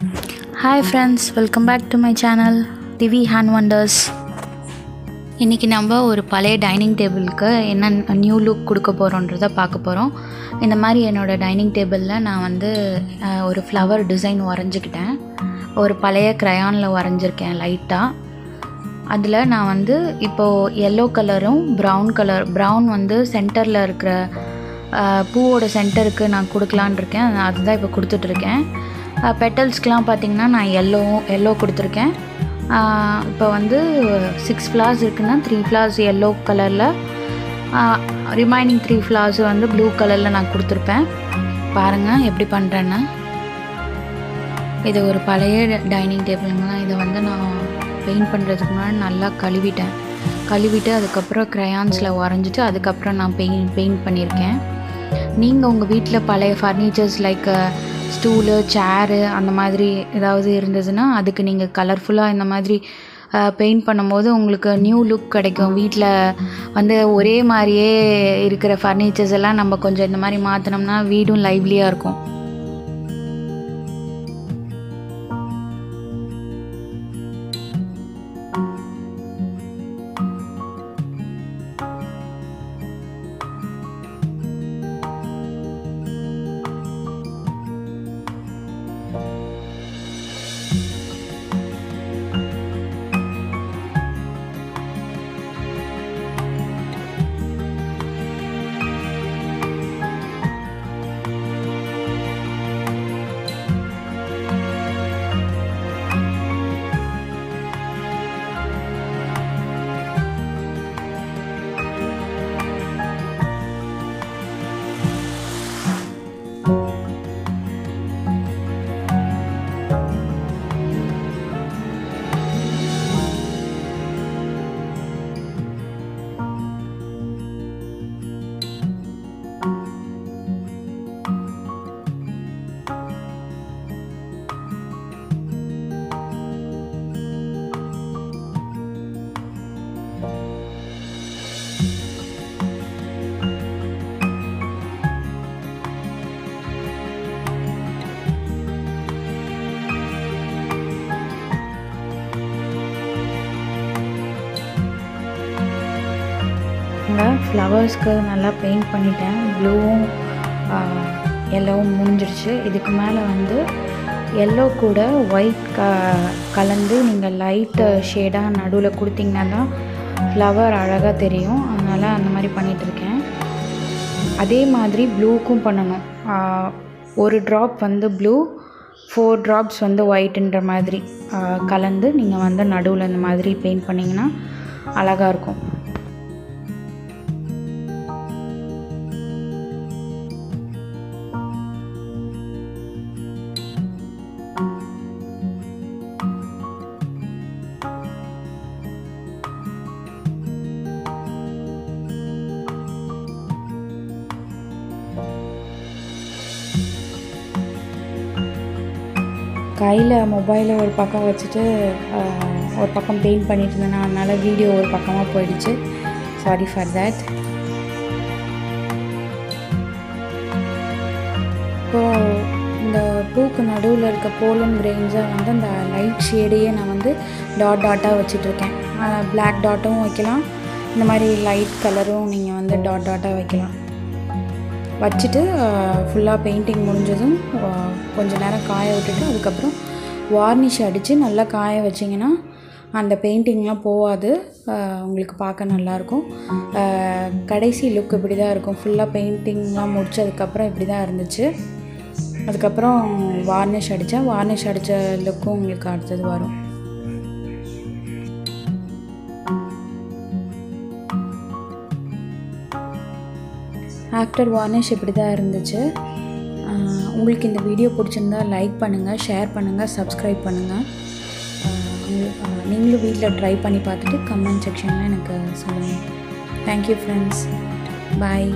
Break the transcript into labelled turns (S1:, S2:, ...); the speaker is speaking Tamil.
S1: Hi friends welcome back to my channel Divi hand wonders இன்றைக்கி நம்ம ஒரு பழைய டைனிங் டேபிளுக்கு என்ன நியூ லுக் கொடுக்க போகிறோன்றதை பார்க்க போகிறோம் இந்த மாதிரி என்னோடய டைனிங் டேபிளில் நான் வந்து ஒரு ஃப்ளவர் டிசைன் வரைஞ்சிக்கிட்டேன். ஒரு பழைய க்ரையானில் வரைஞ்சிருக்கேன் லைட்டாக அதில் நான் வந்து இப்போது எல்லோ கலரும் ப்ரௌன் கலர் ப்ரௌன் வந்து சென்டரில் இருக்கிற பூவோட சென்டருக்கு நான் கொடுக்கலான் இருக்கேன். அதுதான் இப்போ கொடுத்துட்ருக்கேன் பெட்டல்ஸ்க்கெலாம் பார்த்திங்கன்னா நான் எல்லோ எல்லோ கொடுத்துருக்கேன். இப்போ வந்து சிக்ஸ் ஃப்ளார்ஸ் இருக்குன்னா த்ரீ ஃப்ளார்ஸ் எல்லோ கலரில் ரிமைனிங் த்ரீ ஃப்ளார்ஸ் வந்து ப்ளூ கலரில் நான் கொடுத்துருப்பேன். பாருங்கள் எப்படி பண்ணுறேன்னு இது ஒரு பழைய டைனிங் டேபிளுங்க இதை வந்து நான் பெயிண்ட் பண்ணுறதுக்கு முன்னாடி நல்லா கழுவிட்டேன். கழுவிட்டு அதுக்கப்புறம் க்ரையான்ஸில் வரைஞ்சிட்டு அதுக்கப்புறம் நான் பெயிண்ட் பெயிண்ட் பண்ணியிருக்கேன். நீங்கள் உங்கள் வீட்டில் பழைய ஃபர்னிச்சர்ஸ் லைக் ஸ்டூலு சேரு அந்த மாதிரி ஏதாவது இருந்ததுன்னா அதுக்கு நீங்கள் கலர்ஃபுல்லாக இந்த மாதிரி பெயிண்ட் பண்ணும்போது உங்களுக்கு நியூ லுக் கிடைக்கும். வீட்டில் வந்து ஒரே மாதிரியே இருக்கிற ஃபர்னிச்சர்ஸ் எல்லாம் நம்ம கொஞ்சம் இந்த மாதிரி மாற்றினோம்னா வீடும் லைவ்லியாக இருக்கும். இங்கே ஃப்ளவர்ஸ்க்கு நல்லா பெயிண்ட் பண்ணிட்டேன். ப்ளூவும் எல்லோவும் முடிஞ்சிருச்சு. இதுக்கு மேலே வந்து எல்லோ கூட ஒயிட் க கலந்து நீங்கள் லைட்டு ஷேடாக நடுவில் கொடுத்தீங்கன்னா தான் ஃப்ளவர் அழகாக தெரியும். அதனால் அந்த மாதிரி பண்ணிகிட்ருக்கேன் அதே மாதிரி ப்ளூக்கும் பண்ணணும். ஒரு ட்ராப் வந்து ப்ளூ ஃபோர் ட்ராப்ஸ் வந்து ஒயிட்டுன்ற மாதிரி கலந்து நீங்கள் வந்து நடுவில் இந்த மாதிரி பெயிண்ட் பண்ணிங்கன்னா அழகாக இருக்கும். கையில் மொபைலை ஒரு பக்கம் வச்சுட்டு ஒரு பக்கம் பெயிண்ட் பண்ணிட்டு இருந்தேன் அதனால் வீடியோ ஒரு பக்கமாக போயிடுச்சு. சாரி ஃபார் தேட் இப்போது இந்த பூக்கு நடுவில் இருக்க போலன் கிரெயின்ஸை வந்து அந்த லைட் ஷேடையே நான் வந்து டாட் டாட்டாக வச்சிட்ருக்கேன் பிளாக் டாட்டும் வைக்கலாம். இந்த மாதிரி லைட் கலரும் நீங்கள் வந்து டாட் டாட்டாக வைக்கலாம். வச்சுட்டு ஃபுல்லாக பெயிண்டிங் முடிஞ்சதும் கொஞ்சம் நேரம் காய விட்டுட்டு அதுக்கப்புறம் வார்னிஷ் அடித்து நல்லா காய வச்சிங்கன்னா அந்த பெயிண்டிங்லாம் போகாது. உங்களுக்கு பார்க்க நல்லாயிருக்கும். கடைசி லுக் இப்படி தான் இருக்கும். ஃபுல்லாக பெயிண்டிங்லாம் முடித்ததுக்கப்புறம் இப்படி தான் இருந்துச்சு. அதுக்கப்புறம் வார்னிஷ் அடித்தேன் வார்னிஷ் அடித்த லுக்கும் உங்களுக்கு அடுத்தது வரும். ஆஃப்டர் வார்னிஷ் இப்படி தான் இருந்துச்சு உங்களுக்கு இந்த வீடியோ பிடிச்சிருந்தா லைக் பண்ணுங்கள் ஷேர் பண்ணுங்கள் சப்ஸ்கிரைப் பண்ணுங்கள் நீங்களும் வீட்டில் ட்ரை பண்ணி பார்த்துட்டு கமெண்ட் செக்ஷனில் எனக்கு சொல்லுங்கள் தேங்க்யூ ஃப்ரெண்ட்ஸ் பாய்